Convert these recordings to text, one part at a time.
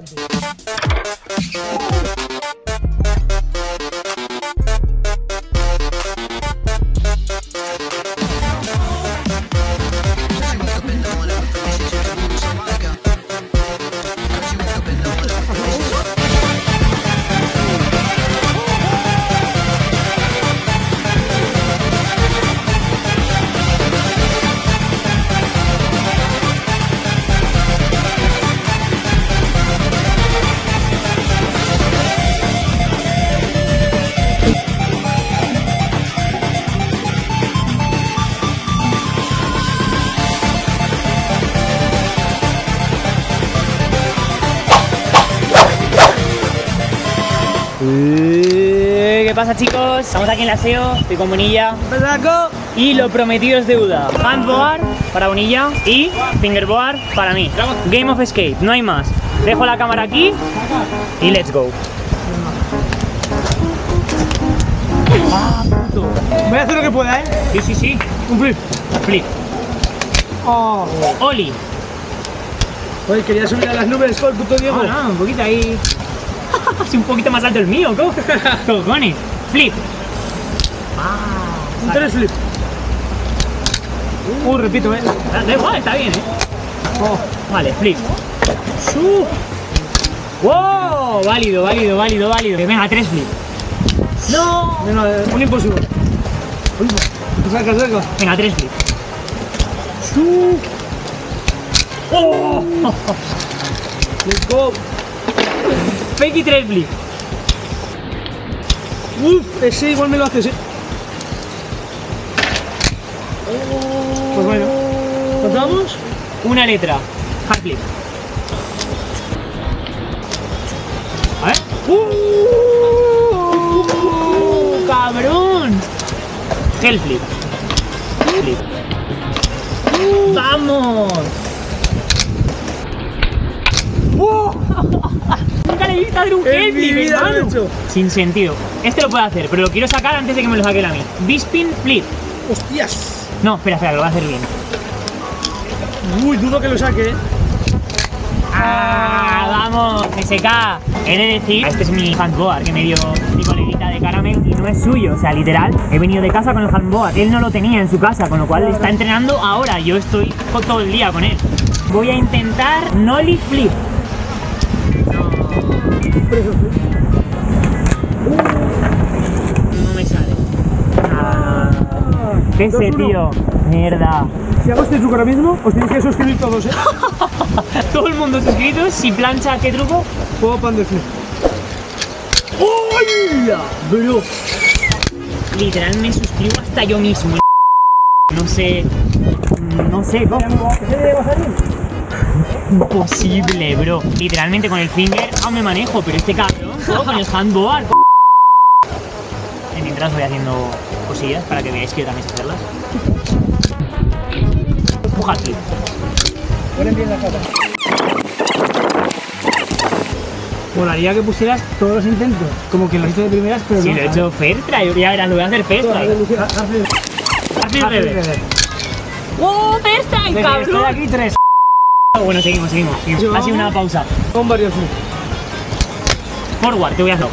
Eh, ¿Qué pasa chicos? Estamos aquí en la SEO, estoy con Bonilla y lo prometido es deuda. Handboard para Bonilla y fingerboard para mí. Game of Escape, no hay más. Dejo la cámara aquí y let's go. Ah, puto. Voy a hacer lo que pueda, ¿eh? Sí, sí, sí. Un flip. Flip. Oh. Oli. Oye, quería subir a las nubes con el puto Diego. Ah, no, un poquito ahí. Así un poquito más alto el mío, ¿cómo? Cojones. Flip. Ah, Un tres flip. Uh, repito, ¿eh? Da igual, está bien, ¿eh? Oh. Vale, flip. Su. ¡Wow! Válido, válido, válido, válido. Venga, tres flip. No. No, no, eh, un imposible. Uy, saca, saca. Venga, tres flip. Su. ¡Oh! Let's go. Fake y. Uf, ese igual me lo haces, ¿eh? Pues bueno. ¿Contamos? Una letra. Hard flip. A ver. ¡Uh! ¡Cabrón! Hell flip. Flip. ¡Vamos! Un En mi vida lo he hermano. hecho. Sin sentido. Este lo puedo hacer, pero lo quiero sacar antes de que me lo saque él a mí. B-spin flip. ¡Hostias! No, espera, espera, lo voy a hacer bien. Uy, dudo que lo saque, ¿eh? ¡Ah! ¡Vamos! SK. He de decir, este es mi handboard que me dio mi coleguita de caramel y no es suyo. O sea, literal, he venido de casa con el handboard. Él no lo tenía en su casa, con lo cual está entrenando ahora. Yo estoy todo el día con él. Voy a intentar Nolly Flip. No me sale. Ah. ¿Qué uno. tío? Mierda. Si hago este truco ahora mismo, os tenéis que suscribir todos, ¿eh? Todo el mundo suscrito. Si plancha, ¿qué truco? Juego pan de flip. ¡Hola! Bro. Literal me suscribo hasta yo mismo. No sé. No sé cómo. Imposible, bro. Literalmente con el finger aún me manejo, pero este cabrón, con el handboard. Mientras voy haciendo cosillas para que veáis que yo también sé hacerlas. Empuja aquí. Ponen bien la cata. Molaría que pusieras todos los intentos, como que lo hizo de primeras, pero Si no. lo he hecho fair try, ya verás, lo voy a hacer. Lucía, hazle- Hazle. ¡Oh, Desde que estoy cabrón! aquí tres. Bueno, seguimos, seguimos. seguimos. Sido una pausa. Con varios. Forward, te voy a hacer.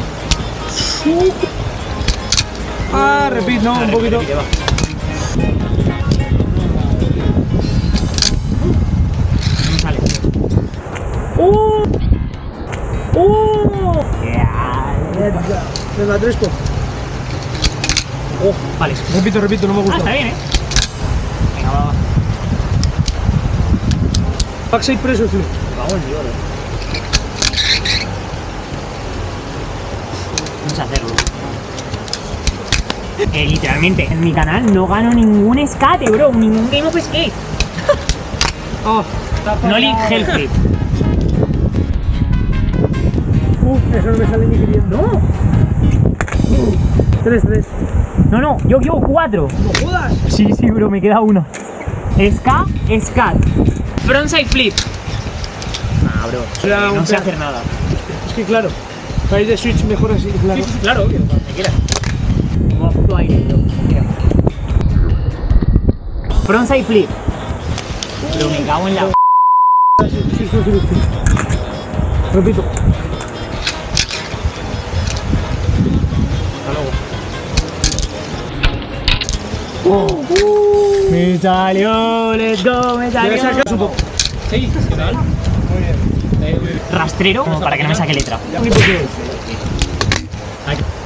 Ah, repeat, no, Ah, un repite, poquito. repite. No me sale. ¡Uh! ¡Uh! Venga, tres po. Oh, vale. Repito, repito, no me Ah, gusta. está bien, ¿eh? Venga, va, va. Backside preso flip. Vamos, tío. Vamos a hacerlo. Eh, literalmente, en mi canal no gano ningún escate, bro. Ningún Game of Skate. Ah, No link Hell Flip. Uf, eso no me sale ni queriendo. No, Tres, tres. no, no. Yo llevo cuatro. ¡No jodas! Sí, sí, bro, me queda uno. Ska, Scat. Frontside Flip. Ah, bro. No sé hacer nada. Es que claro, país de Switch mejor así, claro. Sí, sí, claro, obvio, cuando quieras. Como a puto aire, bro. Frontside Flip. Pero me cago en la. Sí, sí, sí, sí. Me salió, let's go, me salió. Sacar su. Sí, ¿qué tal? Rastrero, para que no me saque letra.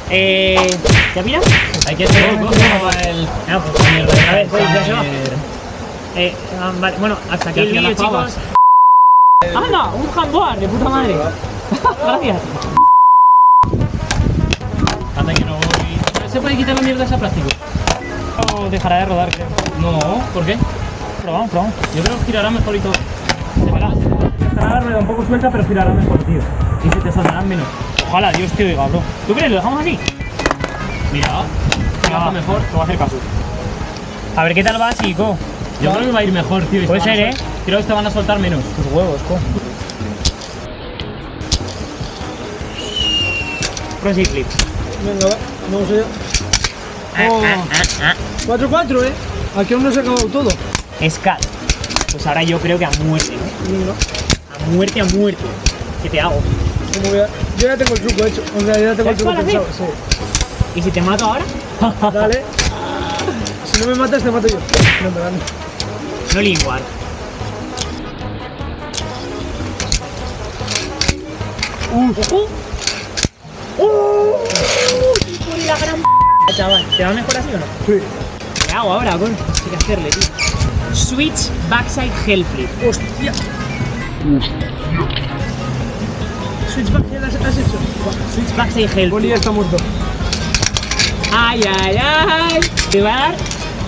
Eh, ¿Ya? Hay que hacer el... No, pues mierda, otra vez, pues, ya se va. Eh, ah, vale, bueno, hasta aquí el vídeo, chicos. ¡Anda! ¡Un handboard de puta madre! Gracias. Anda que no voy... ¿Se puede quitar la mierda esa plástico? O dejará de rodar, creo. No, ¿por qué? Probamos, probamos. Yo creo que girará mejor y todo. De verdad. Estará la rueda un poco suelta, pero girará mejor, tío. Y se te soltarán menos. Ojalá Dios te oiga, bro. ¿Tú crees? ¿Lo dejamos así? Mira, Ah, mejor. Te voy a hacer caso. A ver qué tal va, chico. Yo creo que va a ir mejor, tío. Puede se ser, ¿eh? Creo que te van a soltar menos. Tus huevos, co. Pro. Venga, va. Vamos allá. Oh. Ah, 4-4, ¿eh? Aquí aún no se ha acabado todo. Scat. Pues ahora yo creo que a muerte. Mira, A muerte, a muerte. ¿Qué te hago? como voy a- Yo ya tengo el truco hecho. O sea, ya tengo el ¿Sabes truco pensado. Sí. ¿Y si te mato ahora? Dale. Si no me matas, te mato yo. No me gano. No le igual. Uh, uh, uh, por la gran chaval. ¿Te va mejor así o no? Sí. ¿Qué hago ahora, con? Hay que hacerle, tío. Switch backside hell flip. Hostia. Switchback, ¿qué has, has hecho? Switch backside hell Bonnie flip. ya está muerto. Ay, ay, ay. Te va a dar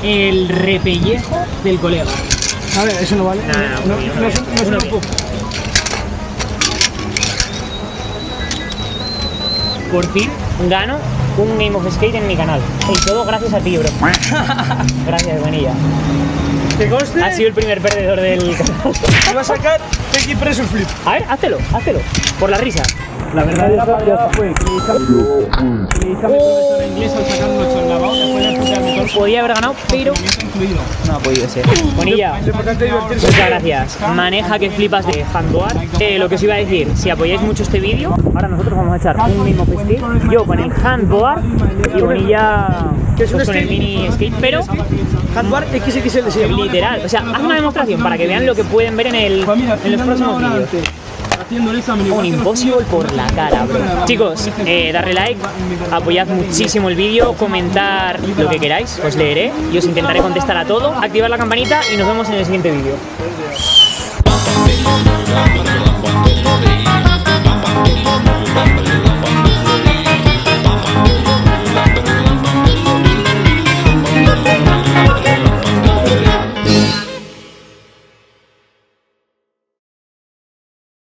el repellejo del colega. A ver, eso no vale. No, no, no, no, no, no bien. poco. Por fin gano un Game of Skate en mi canal. Y todo gracias a ti, bro. Gracias, Vanilla. Que conste, Has sido el primer perdedor del canal. te va a sacar Teki Pressure Flip. A ver, háztelo, háztelo. Por la risa. La verdadera falla fue que le hice a mi profesor inglés al sacar un 8 en lavado después de putear mi torso. Podía haber ganado, pero no ha podido ser. Bonilla. Muchas gracias. Maneja que flipas de handboard. Eh, lo que os iba a decir, si apoyáis mucho este vídeo, ahora nosotros vamos a echar un mismo skate. Yo con el handboard y Bonilla Que es un pues, con el skate. mini skate, pero Handbar XXL literal. O sea, haz una demostración para que vean lo que pueden ver en, el, en los próximos vídeos. Un tuyos, por la cara, bro. Chicos, eh, darle like, apoyad muchísimo el vídeo, comentar lo que queráis, os leeré y os intentaré contestar a todo, activar la campanita y nos vemos en el siguiente vídeo.